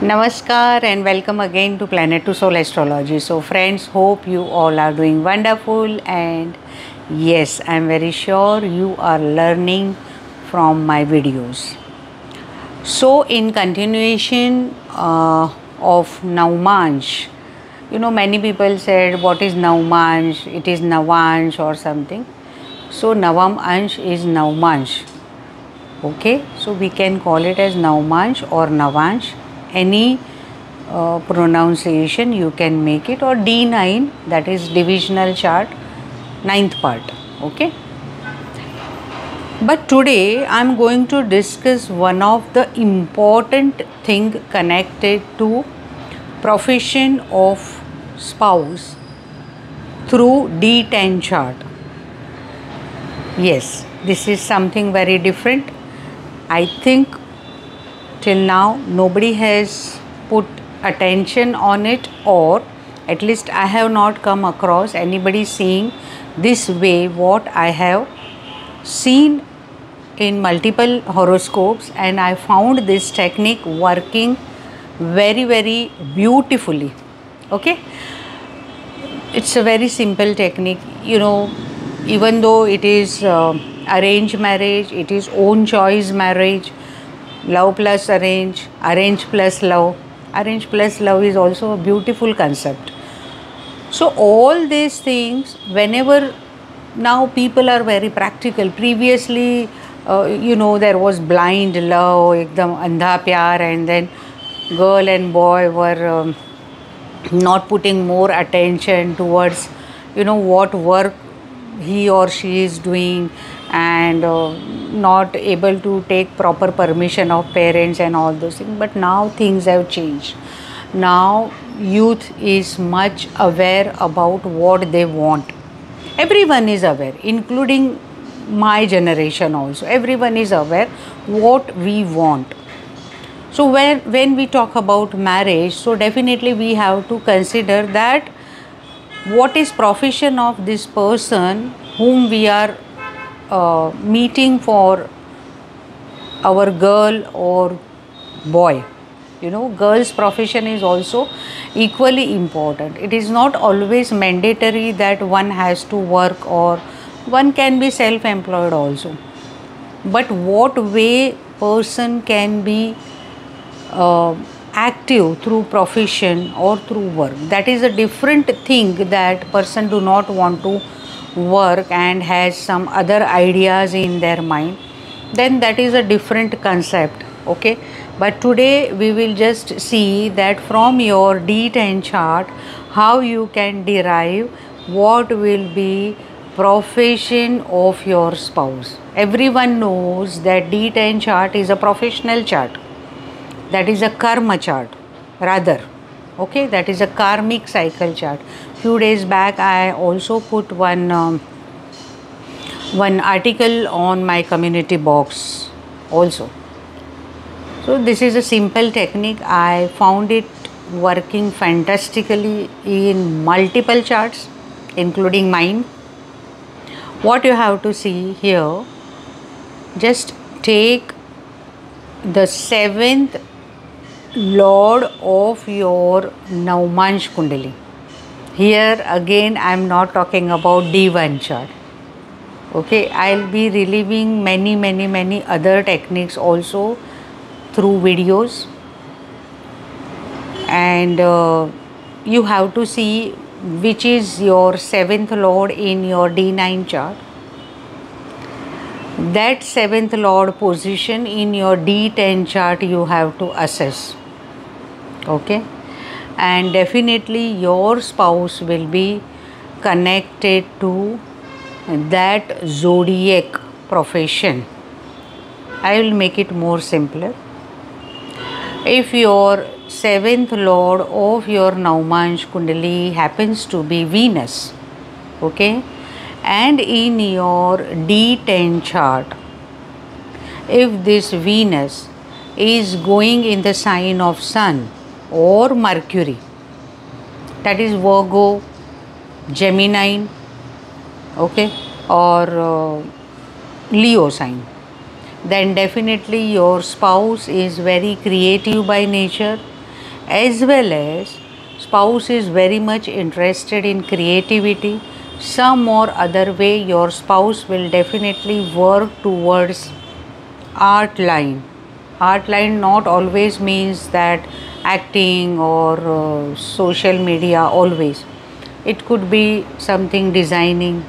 Namaskar and welcome again to Planet to Soul Astrology. So, friends, hope you all are doing wonderful, and yes, I am very sure you are learning from my videos. So, in continuation uh, of Naumansh, you know, many people said, What is Naumansh? It is Navansh or something. So, Navam Ansh is Naumansh. Okay, so we can call it as Naumansh or Navansh any uh, pronunciation you can make it or D9 that is divisional chart ninth part okay? But today I am going to discuss one of the important thing connected to profession of spouse through D10 chart. Yes this is something very different. I think till now nobody has put attention on it or at least I have not come across anybody seeing this way what I have seen in multiple horoscopes and I found this technique working very very beautifully. Okay? It's a very simple technique. You know even though it is uh, arranged marriage it is own choice marriage love plus arrange, arrange plus love. Arrange plus love is also a beautiful concept. So, all these things, whenever now people are very practical. Previously, uh, you know, there was blind love, andha pyar, and then girl and boy were um, not putting more attention towards, you know, what work he or she is doing and uh, not able to take proper permission of parents and all those things. But now things have changed. Now youth is much aware about what they want. Everyone is aware including my generation also. Everyone is aware what we want. So when when we talk about marriage so definitely we have to consider that what is profession of this person whom we are meeting for our girl or boy. You know girls profession is also equally important. It is not always mandatory that one has to work or one can be self employed also. But what way person can be uh, active through profession or through work that is a different thing that person do not want to work and has some other ideas in their mind then that is a different concept okay? But today we will just see that from your d10 chart how you can derive what will be profession of your spouse. Everyone knows that d10 chart is a professional chart. That is a karma chart rather okay that is a karmic cycle chart. Few days back i also put one um, one article on my community box also. So this is a simple technique. I found it working fantastically in multiple charts including mine. What you have to see here just take the seventh lord of your Naumansh Kundali. Here again i am not talking about d1 chart okay i'll be relieving many many many other techniques also through videos. And uh, you have to see which is your seventh lord in your d9 chart. That seventh lord position in your d10 chart you have to assess okay? And definitely your spouse will be connected to that zodiac profession. I will make it more simpler. If your seventh lord of your naumansh kundali happens to be venus okay? And in your d10 chart if this venus is going in the sign of sun or Mercury. That is Virgo, Gemini, okay, or uh, Leo sign, then definitely your spouse is very creative by nature. as well as spouse is very much interested in creativity. Some or other way your spouse will definitely work towards art line. Art line not always means that acting or uh, social media always. It could be something designing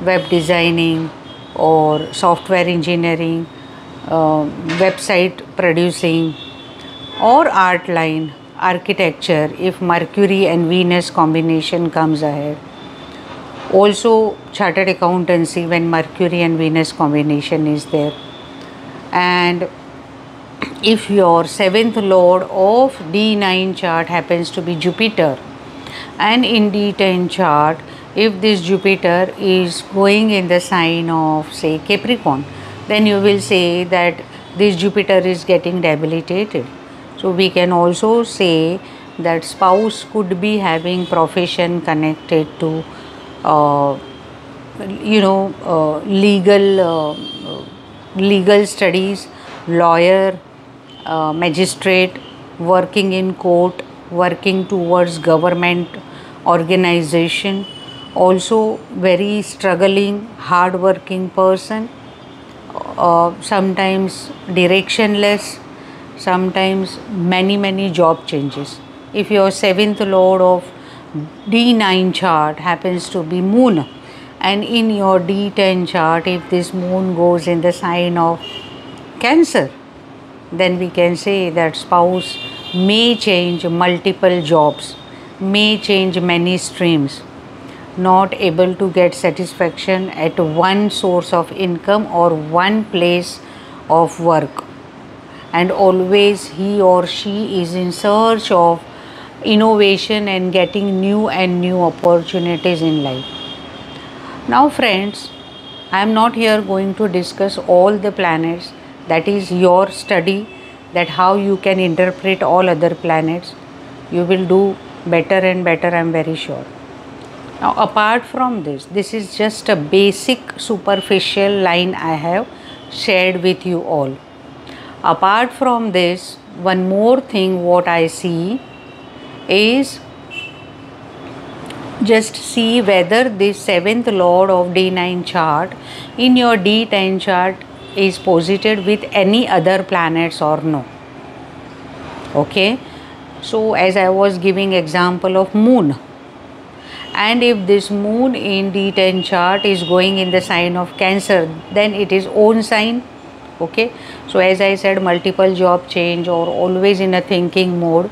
web designing or software engineering uh, website producing or art line architecture if mercury and venus combination comes ahead. Also chartered accountancy when mercury and venus combination is there. And if your seventh lord of d9 chart happens to be jupiter? And in d10 chart if this jupiter is going in the sign of say capricorn then you will say that this jupiter is getting debilitated. So we can also say that spouse could be having profession connected to uh, you know uh, legal uh, legal studies lawyer uh, magistrate working in court working towards government organization also very struggling hard working person uh, sometimes directionless sometimes many many job changes. If your seventh lord of d9 chart happens to be moon and in your d10 chart if this moon goes in the sign of cancer then we can say that spouse may change multiple jobs may change many streams not able to get satisfaction at one source of income or one place of work. And always he or she is in search of innovation and getting new and new opportunities in life. Now friends i am not here going to discuss all the planets that is your study that how you can interpret all other planets. You will do better and better i am very sure. Now apart from this this is just a basic superficial line i have shared with you all. Apart from this one more thing what i see is just see whether this seventh lord of d9 chart in your d10 chart is posited with any other planets or no. Okay? So as i was giving example of moon. And if this moon in d10 chart is going in the sign of cancer then it is own sign. Okay? So as i said multiple job change or always in a thinking mode.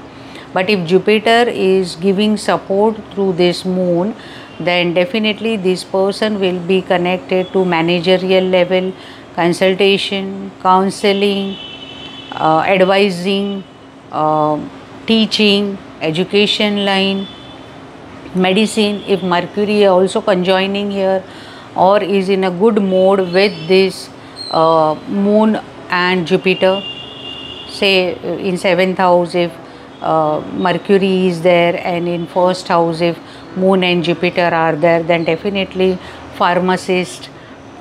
But if jupiter is giving support through this moon then definitely this person will be connected to managerial level consultation counseling uh, advising uh, teaching education line medicine if mercury also conjoining here or is in a good mode with this uh, moon and jupiter. Say uh, in seventh house if uh, mercury is there and in first house if moon and jupiter are there then definitely pharmacist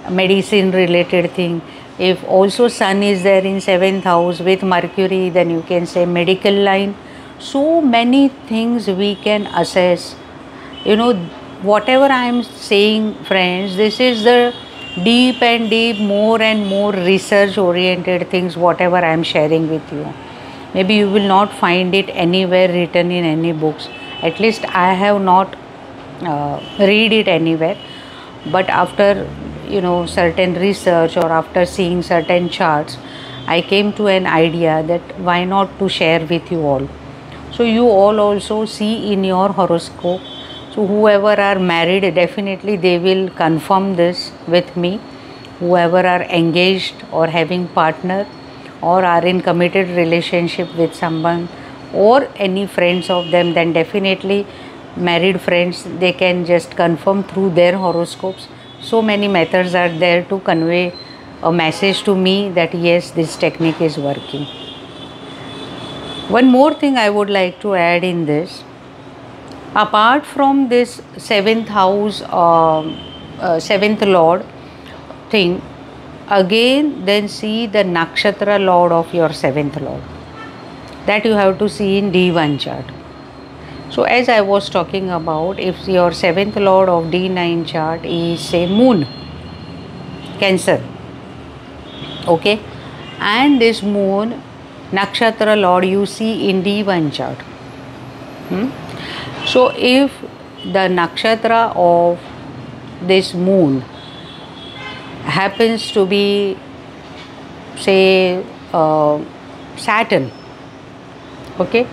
medicine related thing. If also sun is there in seventh house with mercury then you can say medical line. So many things we can assess. You know whatever i am saying friends this is the deep and deep more and more research oriented things whatever i am sharing with you. Maybe you will not find it anywhere written in any books. At least i have not uh, read it anywhere. But after you know certain research or after seeing certain charts i came to an idea that why not to share with you all. So you all also see in your horoscope. So whoever are married definitely they will confirm this with me. Whoever are engaged or having partner or are in committed relationship with someone or any friends of them then definitely married friends they can just confirm through their horoscopes so many methods are there to convey a message to me that yes this technique is working. One more thing i would like to add in this. Apart from this seventh house uh, uh, seventh lord thing again then see the nakshatra lord of your seventh lord. That you have to see in D1 chart. So as I was talking about, if your seventh lord of D9 chart is say moon, Cancer, okay, and this moon nakshatra lord you see in D1 chart. Hmm? So if the nakshatra of this moon happens to be say uh, Saturn okay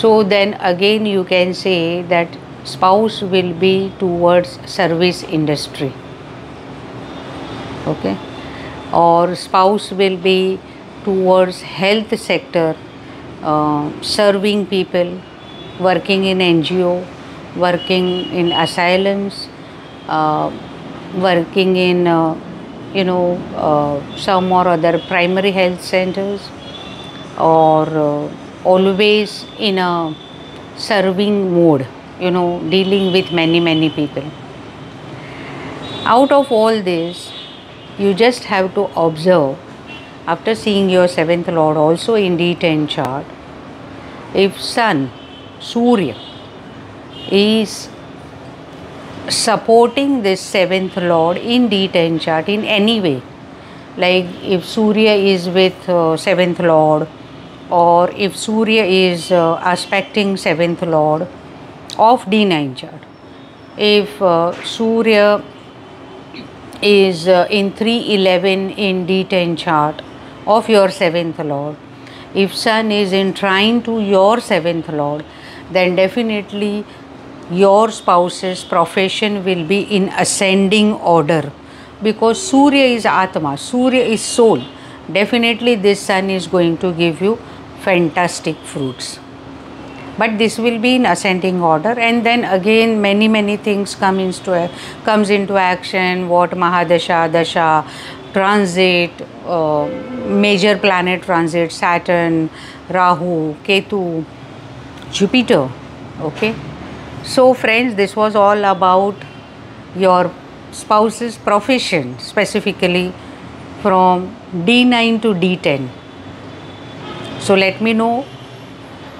so then again you can say that spouse will be towards service industry. Okay? Or spouse will be towards health sector uh, serving people working in ngo working in asylums uh, working in uh, you know uh, some or other primary health centers or uh, always in a serving mode you know dealing with many many people. Out of all this you just have to observe after seeing your seventh lord also in d10 chart if sun surya is supporting this seventh lord in d10 chart in any way. Like if surya is with uh, seventh lord or if surya is uh, aspecting seventh lord of d9 chart if uh, surya is uh, in 311 in d10 chart of your seventh lord if sun is in trine to your seventh lord then definitely your spouse's profession will be in ascending order because Surya is Atma, Surya is soul. Definitely, this sun is going to give you fantastic fruits. But this will be in ascending order, and then again, many many things come into comes into action. What Mahadasha, Dasha, transit, uh, major planet transit, Saturn, Rahu, Ketu, Jupiter. Okay so, friends, this was all about your spouse's profession, specifically from D9 to D10. So, let me know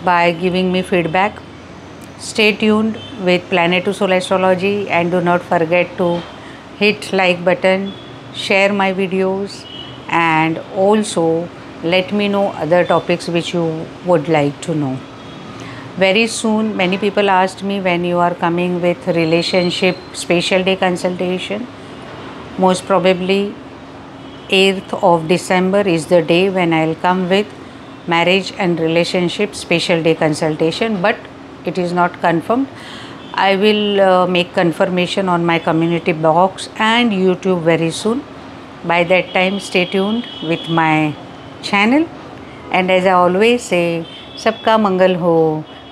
by giving me feedback. Stay tuned with Planet to Soul Astrology and do not forget to hit like button, share my videos and also let me know other topics which you would like to know very soon many people asked me when you are coming with relationship special day consultation most probably 8th of december is the day when i'll come with marriage and relationship special day consultation but it is not confirmed i will uh, make confirmation on my community box and youtube very soon by that time stay tuned with my channel and as i always say sabka mangal ho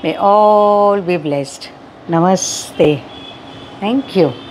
May all be blessed. Namaste. Thank you.